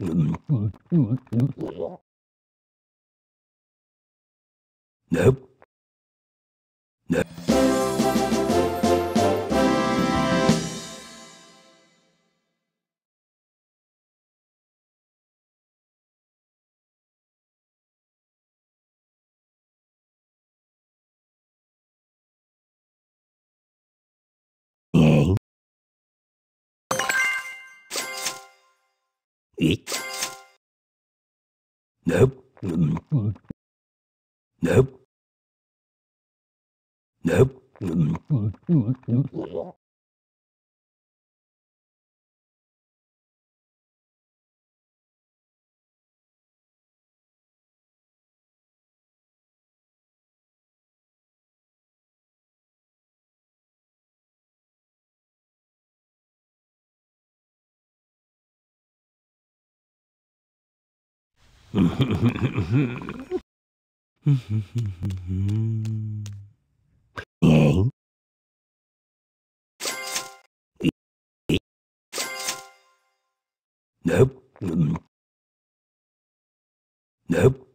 Nope. Nope. Eat. Nope. Nope. Nope. Nope.